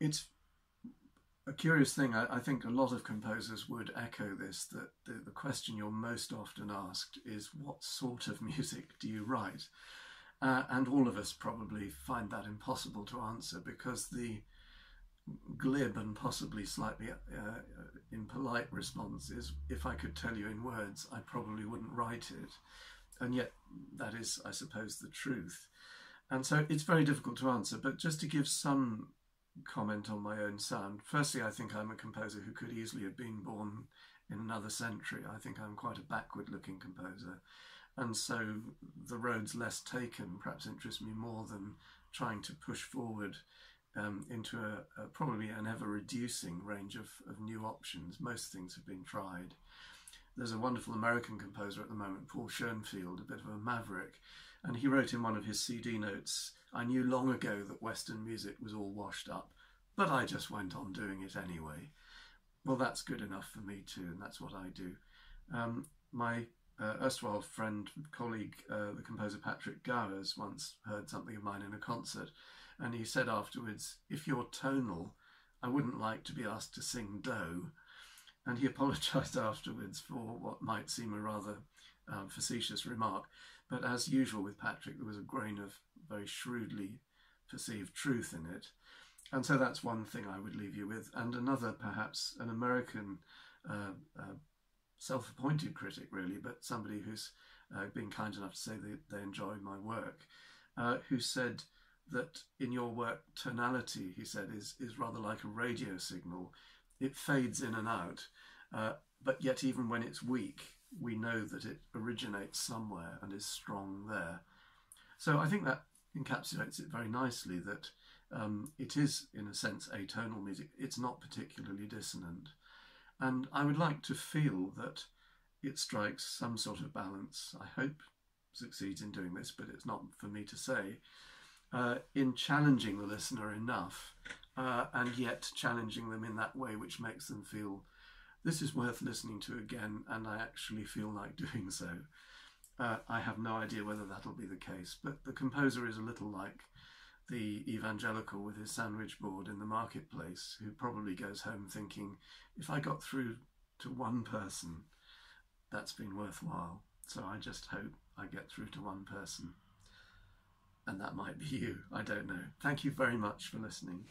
it's a curious thing. I, I, think a lot of composers would echo this that the, the, question you're most often asked is, What sort of music do you write? Uh, and all of us probably find that impossible to answer because the glib and possibly slightly uh, impolite response is if I could tell you in words, I probably wouldn't write it. And yet, that is, I suppose, the truth. And so it's very difficult to answer, but just to give some comment on my own sound. Firstly, I think I'm a composer who could easily have been born in another century. I think I'm quite a backward looking composer. And so the roads less taken perhaps interest me more than trying to push forward um, into a, a, probably an ever reducing range of, of new options. Most things have been tried. There's a wonderful American composer at the moment, Paul Schoenfield, a bit of a maverick, and he wrote in one of his CD notes I knew long ago that Western music was all washed up, but I just went on doing it anyway. Well, that's good enough for me too, and that's what I do. Um, my uh, erstwhile friend, colleague, uh, the composer Patrick Gowers, once heard something of mine in a concert, and he said afterwards, If you're tonal, I wouldn't like to be asked to sing Do. And he apologised afterwards for what might seem a rather um, facetious remark. But as usual with Patrick, there was a grain of very shrewdly perceived truth in it. And so that's one thing I would leave you with. And another, perhaps, an American uh, uh, self appointed critic, really, but somebody who's uh, been kind enough to say that they enjoy my work, uh, who said that in your work, tonality, he said, is, is rather like a radio signal. It fades in and out, uh, but yet, even when it's weak, we know that it originates somewhere and is strong there. So I think that encapsulates it very nicely that um, it is, in a sense, atonal music. It's not particularly dissonant. And I would like to feel that it strikes some sort of balance. I hope succeeds in doing this, but it's not for me to say. Uh, in challenging the listener enough, uh, and yet challenging them in that way which makes them feel this is worth listening to again, and I actually feel like doing so. Uh, I have no idea whether that'll be the case, but the composer is a little like the evangelical with his sandwich board in the marketplace, who probably goes home thinking, if I got through to one person, that's been worthwhile. So I just hope I get through to one person. And that might be you. I don't know. Thank you very much for listening.